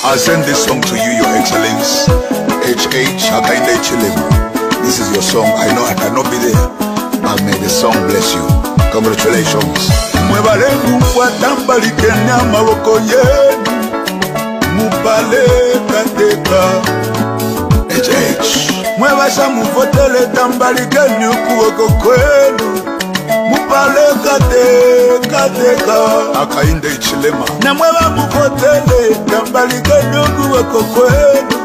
I send this song to you, Your Excellence. HH, Hakainde Chilim. This is your song. I know I cannot be there, but may the song bless you. Congratulations. Mwebale mungwa tambali kenya mawoko yenu Mubale kateka HH Mwebasa mufotele tambali kenya kuwoko kwenu Mubale kateka ekateka akainde ichilema namwe vamukotele kambali kanyungu wekokwenu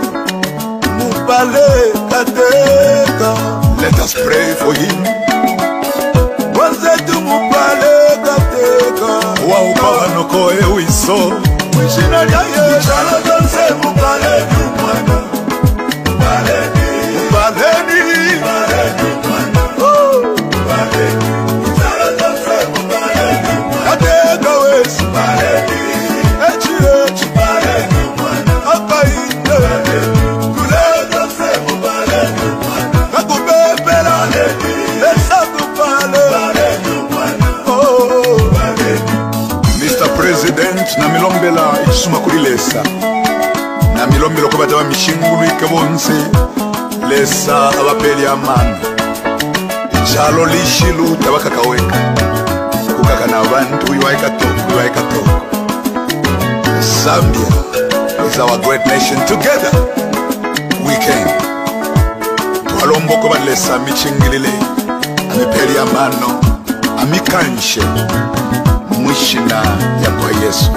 mupale kateka let us pray for him wazetu mupale kateka wauka wanokoe wiso wishinaliaicalos president namilombela isuma kuli lesa namilombela ko bataba bamishingulwike bonse lesa abapeli amana jalo lishilu tabakakaweka kukaka na bantu iwaekatoko iwaekatoko zambia is our great nation together we can twalomboko balesa michingilile amipeli amano amikanshe mwishina ya kwa yesu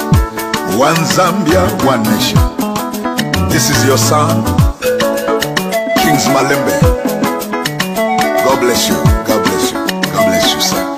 one zambia one nation this is your son kings malembe god bless you god bless you god bless you sir